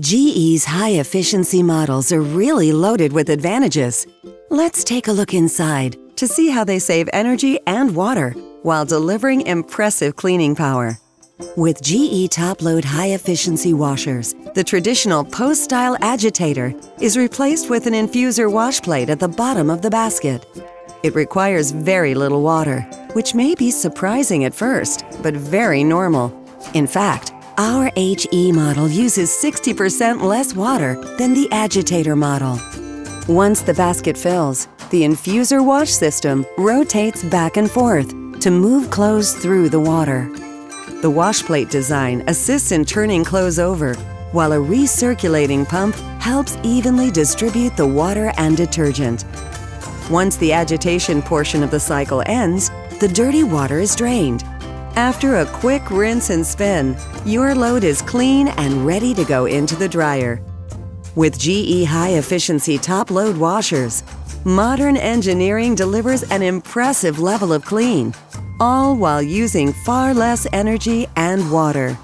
GE's high efficiency models are really loaded with advantages. Let's take a look inside to see how they save energy and water while delivering impressive cleaning power. With GE top load high efficiency washers, the traditional post style agitator is replaced with an infusor wash plate at the bottom of the basket. It requires very little water, which may be surprising at first, but very normal. In fact, our HE model uses 60% less water than the agitator model. Once the basket fills, the infusor wash system rotates back and forth to move clothes through the water. The wash plate design assists in turning clothes over, while a recirculating pump helps evenly distribute the water and detergent. Once the agitation portion of the cycle ends, the dirty water is drained after a quick rinse and spin, your load is clean and ready to go into the dryer. With GE high efficiency top load washers, modern engineering delivers an impressive level of clean, all while using far less energy and water.